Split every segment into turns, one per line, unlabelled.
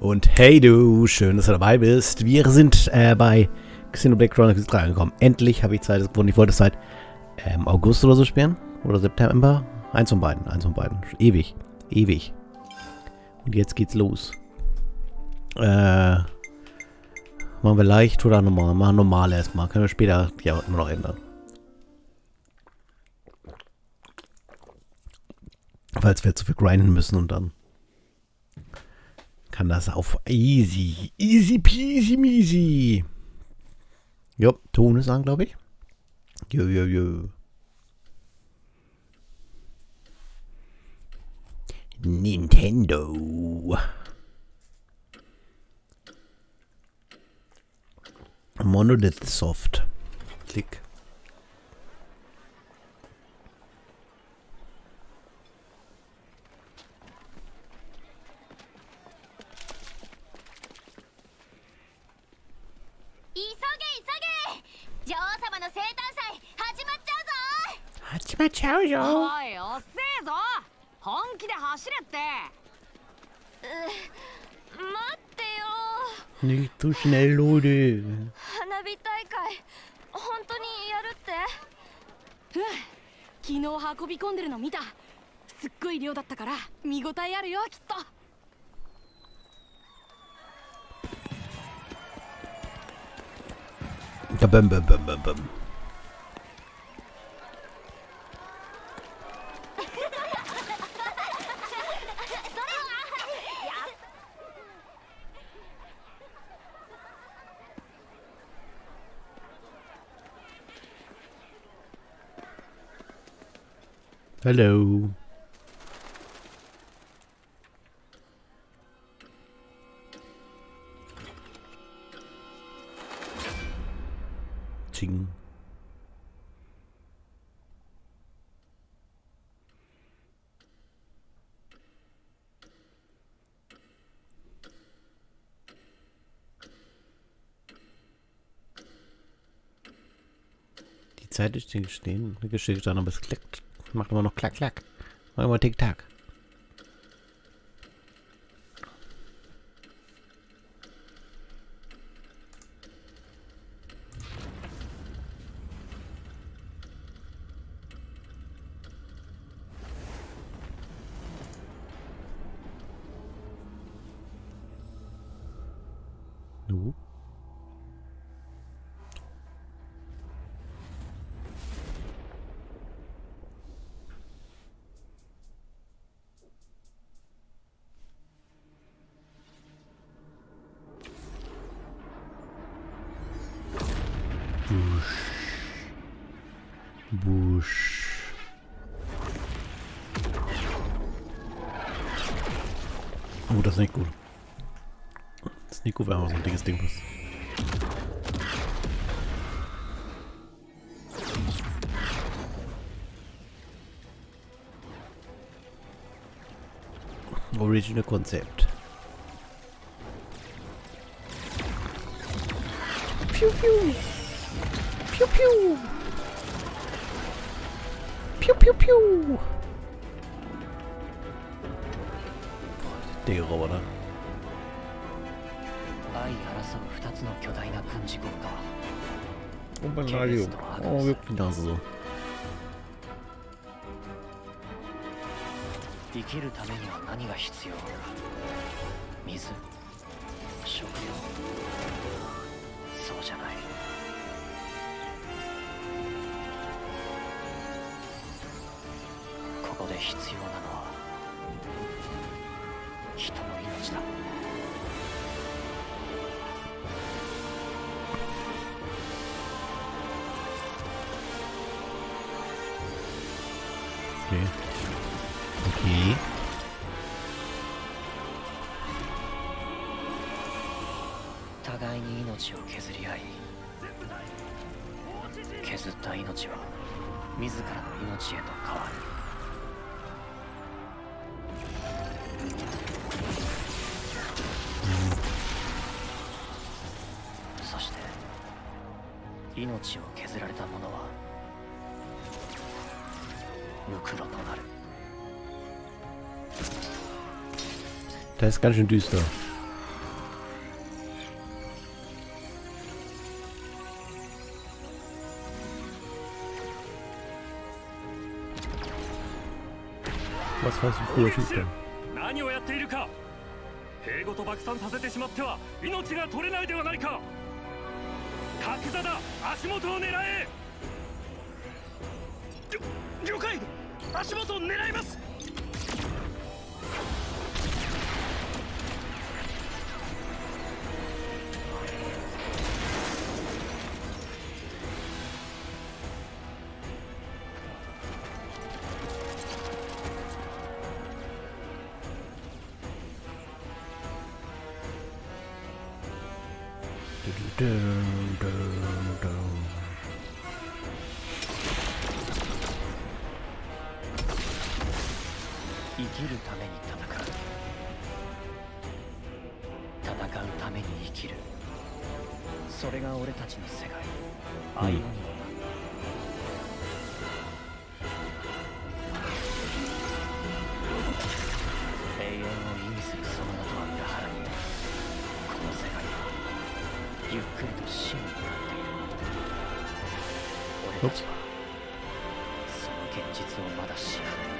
Und hey du, schön, dass du dabei bist. Wir sind äh, bei Xenoblade Chronicles 3 angekommen. Endlich habe ich Zeit gefunden. Ich wollte es seit ähm, August oder so spielen. Oder September. Eins von beiden, eins von beiden. Ewig, ewig. Und jetzt geht's los. Äh, machen wir leicht oder normal? Machen normal erstmal. Können wir später ja immer noch ändern. Falls wir zu viel grinden müssen und dann kann das auf easy, easy peasy measy. Jo, Ton ist an, glaube ich. Jo, jo, jo. Nintendo. Monolith Soft. Klick.
Hatma ciao yo.
おい遅えぞ本気で走れって
待ってよ
Nicht zu schnell, Leute.
花火大会本当にやるって
うん昨日運び込んでるの見たすっごい量だったから見応えあるよきっと
Bum, bum, bum, bum, bum. Hello. Zing. Die Zeit ist den gestehen, gestehen, aber es klickt Macht immer noch klack, klack. Macht immer tick-tack. Nu. Busch. Busch. Oh, das ist nicht gut. Das ist nicht gut, wenn man so ein dickes Ding ist. Original Konzept. Piu, piu. ピュー Piu, piu, piu. Det
er over der. 本番のラジオ。おお、
よく聞いたはずぞ。
生きるためには何が必要水、食料、そうじゃない。で必要なのは人の命だ.互いに命を削り合い削った命は自らの命へと変わる命を削られた者はムクロとなる
Das ist ganz schön düster. Was hast du früher schießen?
何をやっているか兵ごと爆散させてしまっては命が取れないではないか角座だ。足元を狙え。了解。足元を狙います。
俺たちはその現実をまだ知らない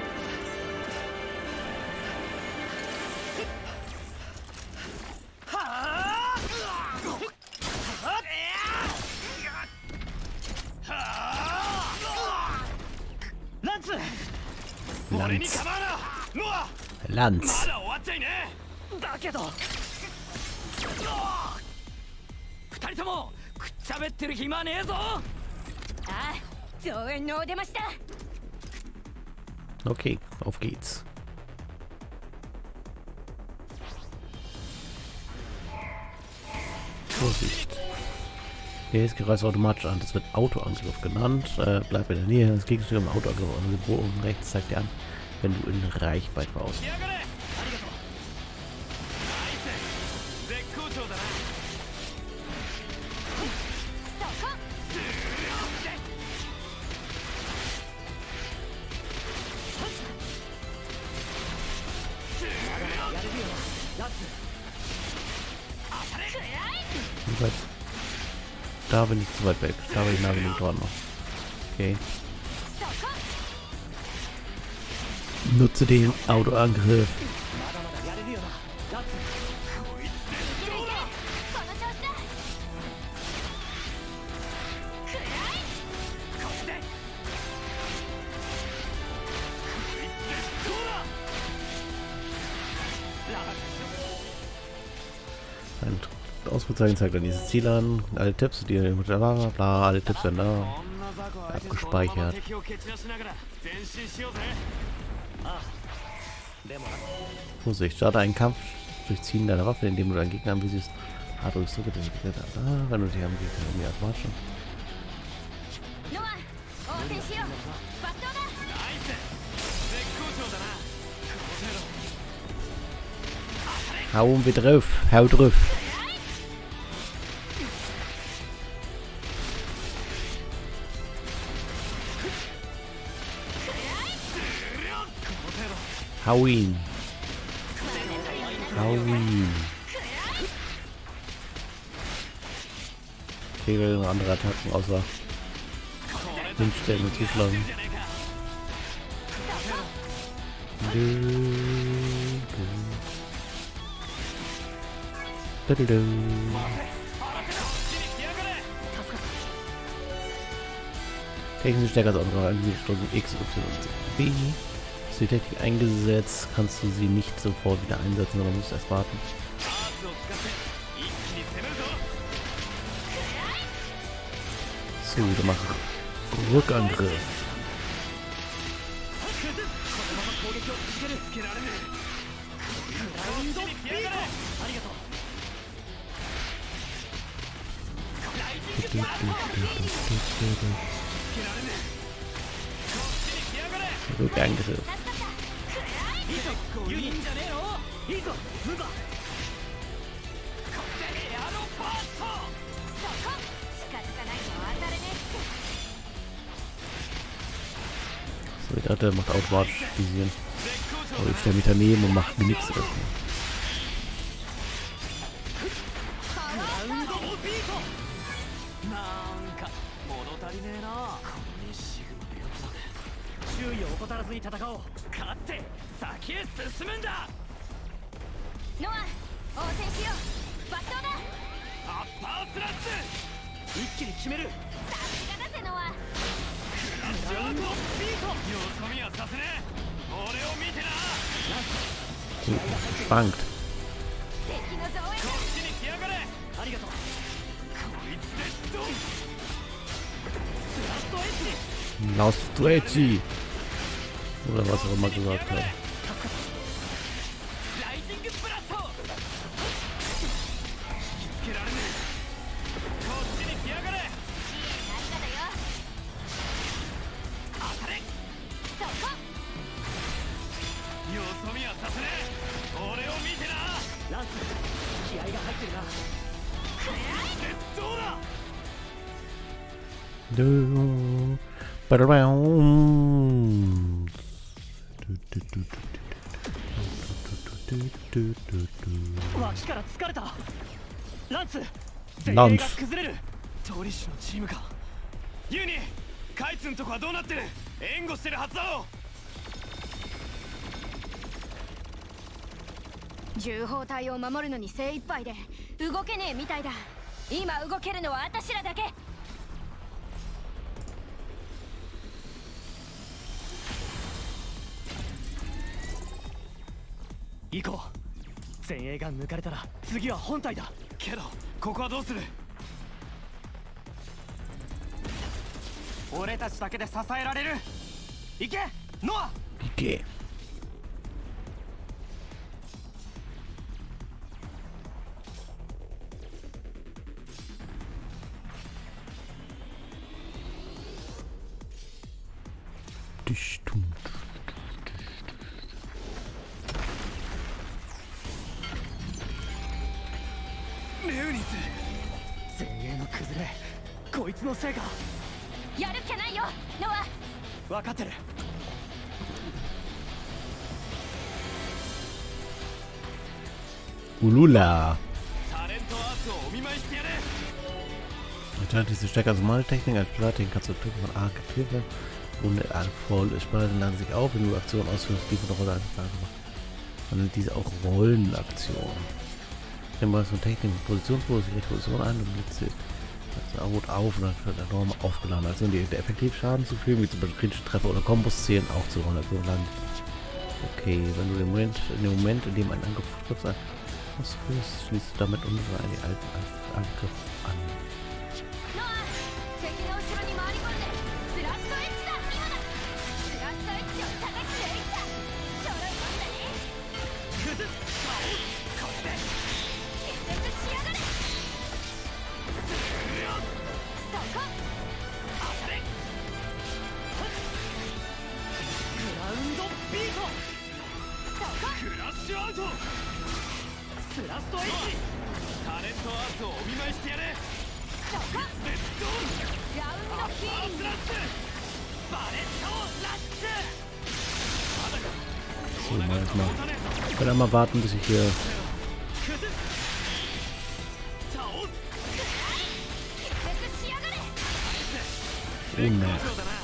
ランツ
二人ともくっちゃべってる暇ねえぞ
Okay, auf geht's. Vorsicht. Der ist gereizt automatisch an. Das wird Autoangriff genannt. Äh, bleib in der Nähe des Gegners im Autoangriff. Also oben rechts zeigt dir an, wenn du in Reichweite warst. Da bin ich zu weit weg. Da bin ich nah genug dran noch. Okay. Nutze den Autoangriff. Ausrufezeichen zeigt dann dieses Ziel an. Alle Tipps, die bla bla bla, alle Tipps werden da.
こんな雑魚相手と
Abgespeichert.
敵を蹴散らしながら前進しようぜ
Vorsicht, starte einen Kampf durch Ziehen deiner Waffe, indem du deinen Gegner anvisierst. Ah, drückst du bitte. Ah, wenn du dich am Gegner irgendwie automatisch.
ノア応戦し
Hau ihn. Hau ihn. Okay, wir noch andere Attacken außer hinstellen und zuschlagen. Du, du. Du-du-du. Technische Stärke also andere Angriffsstunden X, Y und Z hast du die Technik eingesetzt, kannst du sie nicht sofort wieder einsetzen, sondern musst erst warten. So, wir machen. Rückangriff. Rückangriff.
いいぞいいんじゃねえのいいぞムバこっちにエアロバースト
そこ近づかないと当たれね
So, ich dachte, der macht automatisch visieren. Aber ich stelle mich daneben und mache nichts. Öffnen.
一気に決める。
さすがだぜノア。
ラッシュアウトビートよそ見はさせねえ。俺を見てな。
Bankt.
敵の増
こ
援
っちに来やがれ。ありがとう。こいつでドン。スラストエッジ。
Laus Stretchy. Oder was auch immer gesagt hat.
ランツ前衛が崩れる。トリッシュのチームかユニカイツんとこはどうなってる。援護してるはずだろ。
重砲隊を守るのに精一杯で動けねえみたいだ。今動けるのは私らだけ。
行こう。前衛が抜かれたら次は本体だけどここはどうする？俺たちだけで支えられる？行け！ノア！
行け。
分かってる
Ulula.
Natürlich
ist die Stärke als normale Technik, als Platin kannst du Typen von A getötet werden. Ohne voll Spannenden laden sich auf, wenn du Aktionen ausführst, die von der Rolle angefangen gemacht. Man nennt diese auch Rollenaktionen. Nimm so eine Technik mit Positionsposition ein an und nutzt das rot auf und dann wird der Norm aufgeladen. Also um dir effektiv Schaden zu fügen, wie zum Beispiel kritische Treffer oder Kombos zählen auch zu Rollenaktionen laden. Okay, wenn du im Moment, in dem Moment, in dem ein Angriff kurz ausführst, schließt du damit unsere die alten Angriff an.
ラッ
シュアウト。スラストエッジ。タレントアーツをお見舞いしてやれ。
そこ。
レッドン。
ラウンド
アッパ
ヒーリン。グ
ースラッシュバレットラッシュ。まだか
So, mal erstmal.
打たねえぞ
Ich werde mal warten, bis ich hier.
崩す。倒す。
決絶しやがれ
Oh ne.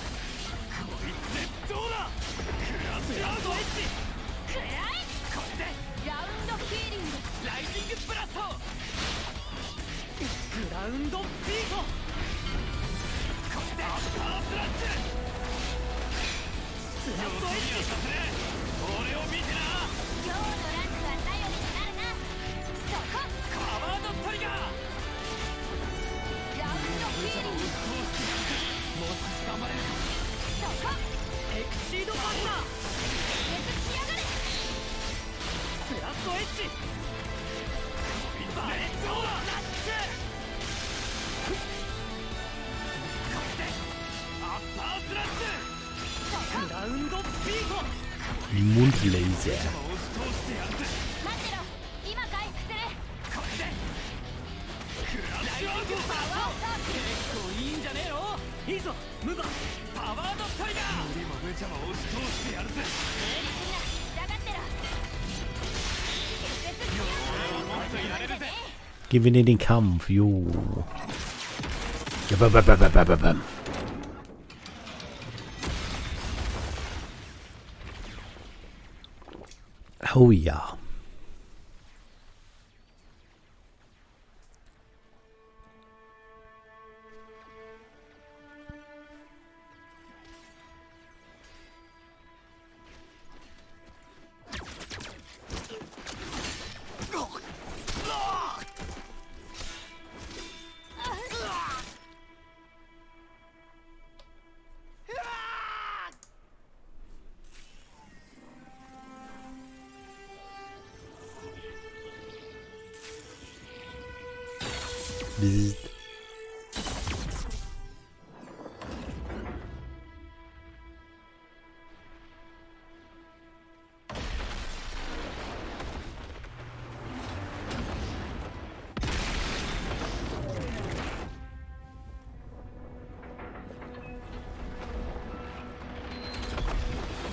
スラットエッジさせね俺を見てな
今日のランチは頼りになるなそこ
パワードトリガー
ラウンドヒーリング
もう少し頑張れる
そこ
エクシードバスター
決絶しやがれ
スラストエッジバレットラ
Mundlaser. Gewinne den Kampf, jo. Ja, bam, bam, bam, bam, bam, bam. Oh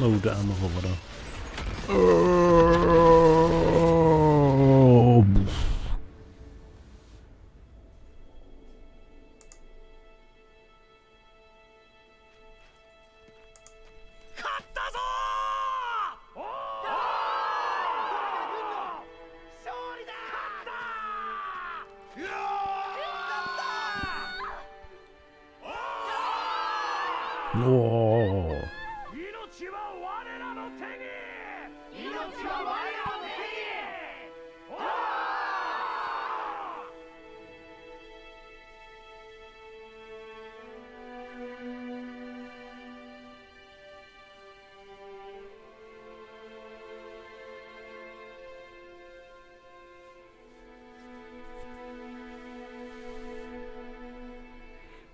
Oh, der arme Roboter. Oh. Oh.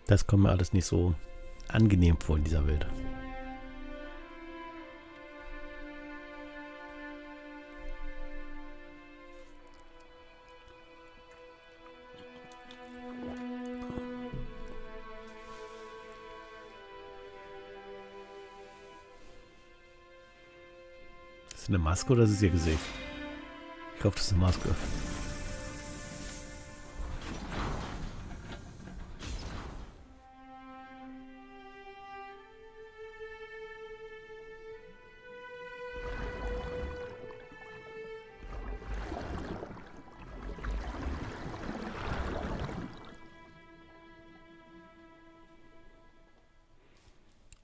Das kommt mir alles nicht so angenehm vor in dieser Welt. Ist das eine Maske oder ist es ihr Gesicht? Ich glaube, das ist eine Maske.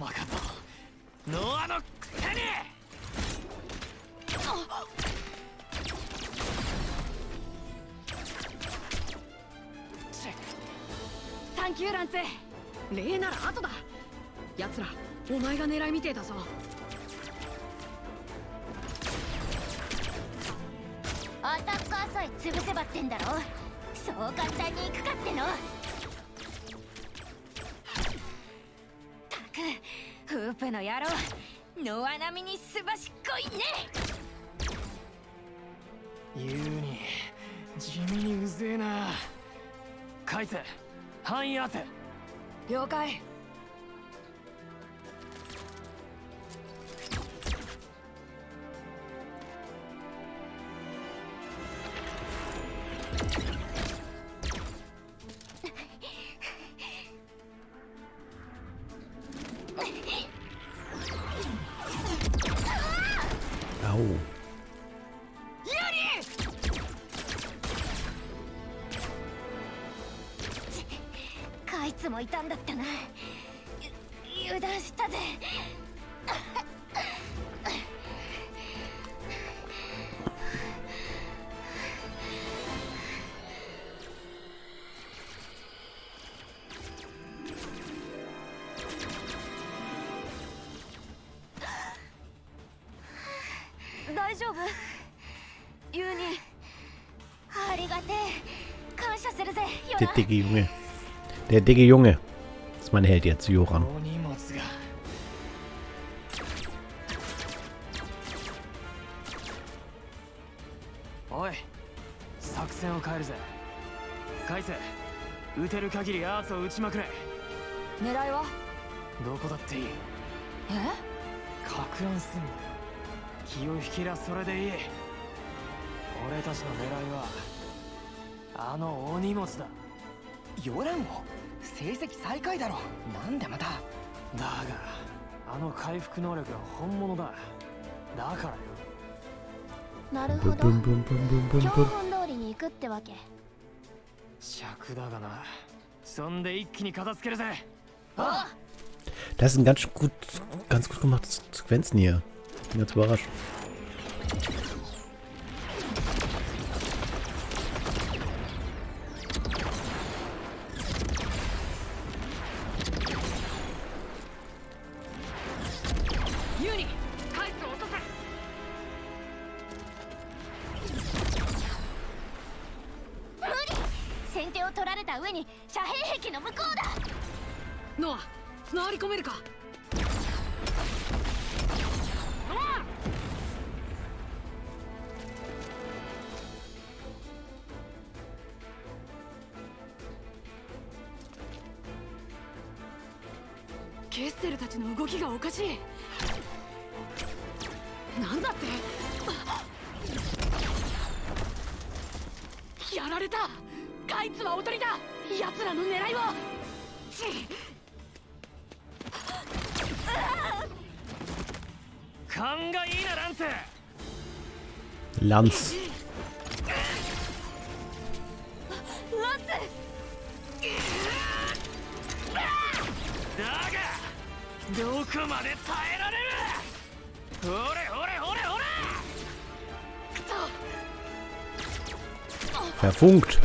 まかと。ノアのくせに！
サンキューランツ礼なら後だ。奴らお前が狙いみてえだぞ。
アタッカーさえ潰せばってんだろ。そう簡単にいくかってのープの野郎。ノア並みにすばしっこいね。
言うに地味にうぜえな。カイツ範囲当て
了解
ったぜ大
丈夫ユーニありがてえ感謝するぜ
Der dicke Junge. Der dicke Junge. Das ist mein Held jetzt, Joran.
る限りアーツを撃ちまくれ。
狙いは？
どこだっていい。
え？
か乱すんだ。よ気を引きらそれでいい。俺たちの狙いはあのお荷物だ。
ヨランを成績最下位だろ。なんでまた？
だがあの回復能力は本物だ。だからよ。
なるほど。
bum.
本通りに行くってわけ。
尺だがなそんで一気に片付けるぜ
Das sind ganz gut, ganz gut gemachte Sequenzen hier. Bin ganz überrascht.
れた。
カイツはおとりだ。奴らの狙いはち
勘がいいなランツ
Lanz.
ランツ
だがどこまで耐えられる。ほれほれほれ
Verfunkt.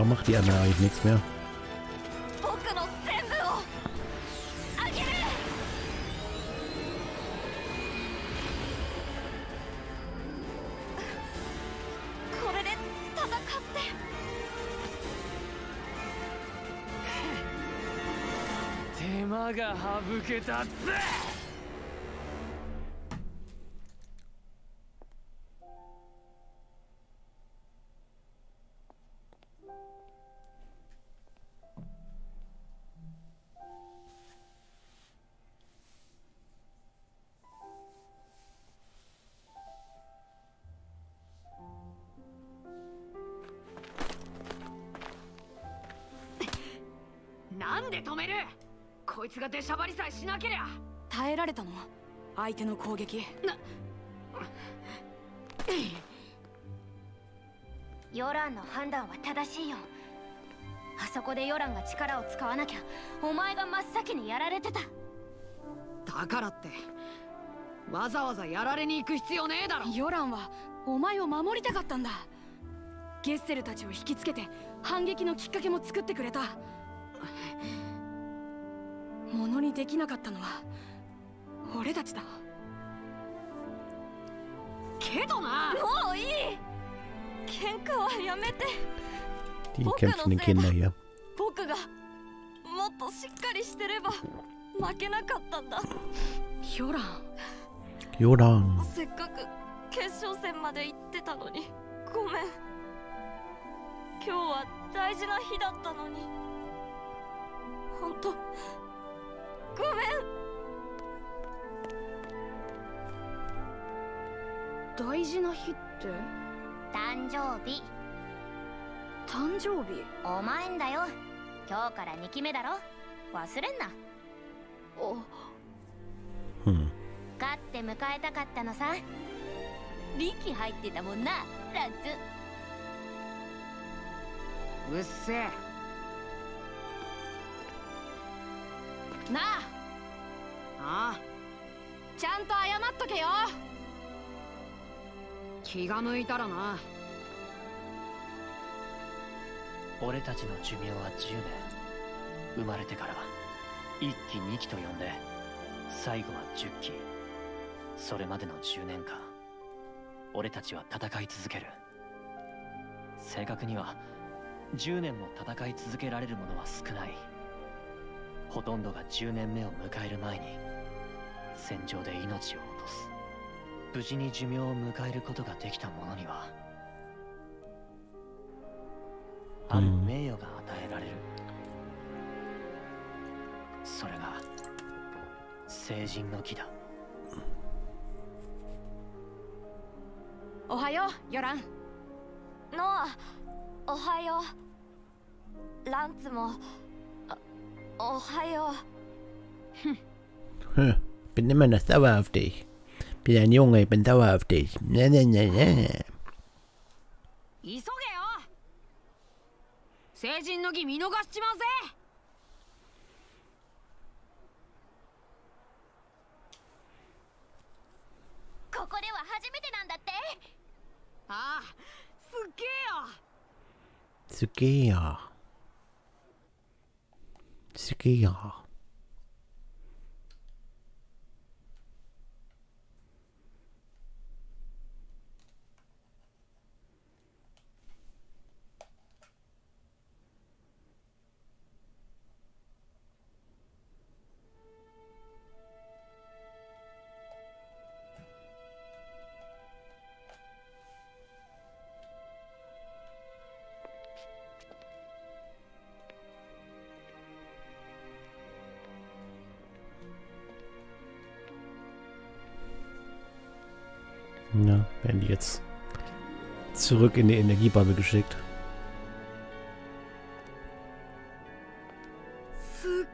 Warum macht die andere eigentlich nichts mehr?
手間が省けたぜ
こいつが出しゃばりさえしなけりゃ。耐えられたの？相手の攻撃。な。
ヨランの判断は正しいよ。あそこでヨランが力を使わなきゃお前が真っ先にやられてた。
だからってわざわざやられに行く必要ねえだろ。ヨランはお前を守りたかったんだ。ゲッセルたちを引きつけて反撃のきっかけも作ってくれたものにできなかったのは俺たちだ。けどな。
もういい。喧嘩はやめて。
Die kämpfenden Kinder
selber.
hier.
僕がもっとしっかりしてれば負けなかったんだ。
ヨラン。
Jodan.
せっかく決勝戦まで行ってたのに。ごめん。今日は大事な日だったのに。本当ごめん。
大事な日って？
誕生日。
誕生日？
お前んだよ。今日から2期目だろ。忘れんな。
お。
Hm.
勝って迎えたかったのさ。力入ってたもんなランツ。
うっせえなあ。ああ。ちゃんと謝っとけよ。気が向いたらな。
俺たちの寿命は10年。生まれてから1期2期と呼んで最後は10期。それまでの10年間俺たちは戦い続ける。正確には10年も戦い続けられるものは少ない。ほとんどが10年目を迎える前に戦場で命を落とす。無事に寿命を迎えることができた者にはある名誉が与えられる、それが成人の木だ。
おはようヨラン。
ノアおはよう。ランツもおはよう
Hm. Bin immer noch sauer auf dich. Bin ein Junge, ich bin sauer auf dich. Ne, ne, ne, ne.
急げよ成人の儀見逃しちまうぜ
ここでは初めてなんだって
ああすっげえよ
Sugeya. Sugeya. Ja, jetzt zurück in die Energiebubble geschickt.
すっ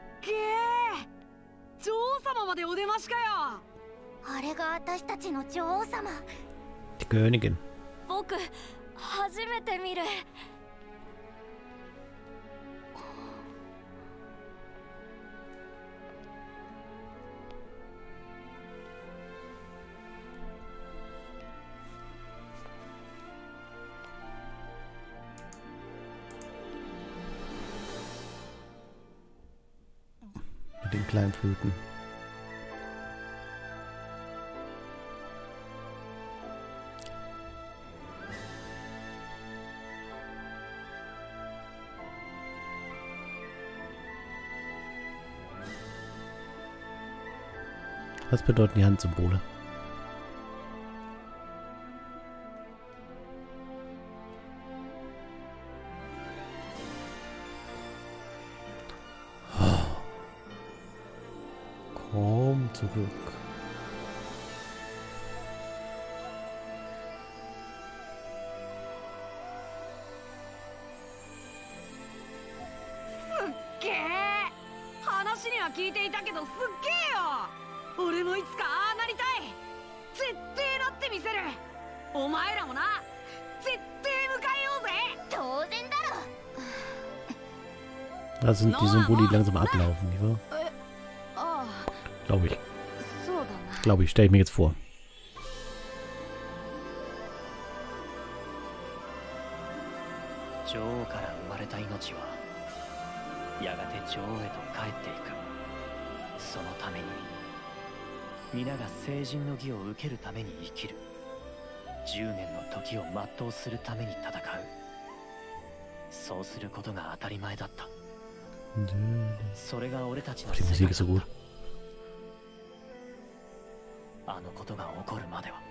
mit den kleinen Flöten. Was bedeuten die Handsymbole?
ろ
Da sind die Symbole, die langsam ablaufen, nicht wahr? Glaube ich. Glaube ich, stelle ich mir jetzt vor.
女王から生まれた命はやがて女王へと帰っていくそのために皆が成人の儀を受けるために生きる10年の時を全うするために戦うそうすることが当たり前だったそれが俺たちの
so
だあのことが起こるまでは。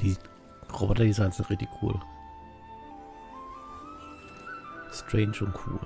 die Roboter-Designs sind halt richtig cool. Strange und cool.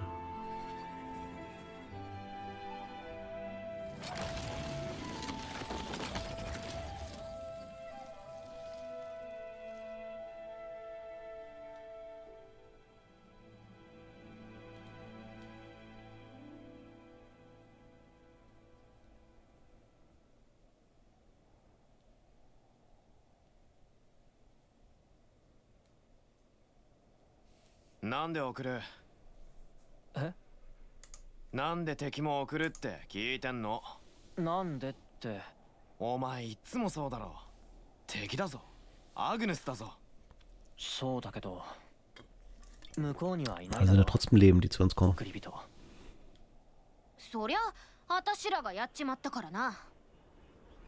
なんで送る？
え？
なんで敵も送るって聞いてんの？
なんでって？
お前いっつもそうだろ。敵だぞ。アグヌスだぞ。
そうだけど向こうにはいないだろ。
trotzdem Leben, die zu uns kommen.
送り人。
そりゃ私らがやっちまったからな。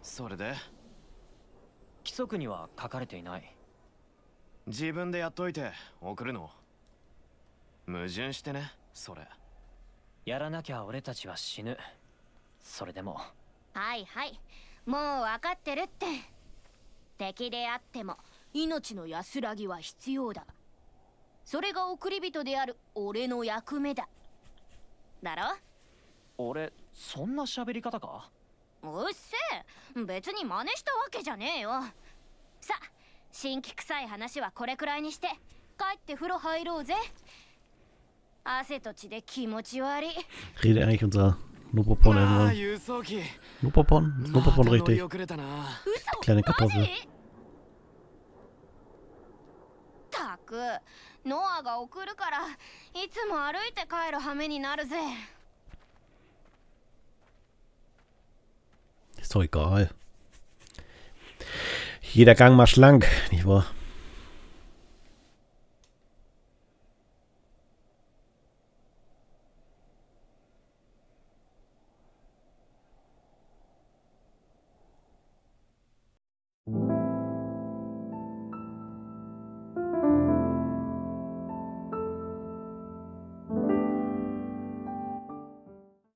それで？
規則には書かれていない。
自分でやっといて送るの？矛盾してねそれ。
やらなきゃ俺たちは死ぬ。それでも。
はいはい。もう分かってるって。敵であっても命の安らぎは必要だ。それが送り人である俺の役目だ。だろ？
俺そんな喋り方か？
うっせえ。別に真似したわけじゃねえよ。さ新規臭い話はこれくらいにして。帰って風呂入ろうぜ汗と血で気持ち悪い
Redet eigentlich unser
あ
irgendwann?
輸送機
Nopopon?
ま
Nopopon
た乗り
richtig.
遅れたな
Kleine
マ
Kartoffel.
ジたくノアが送るからいつも歩いて帰る羽目になるぜ
Ist doch egal. Jeder Gang mal schlank, nicht wahr?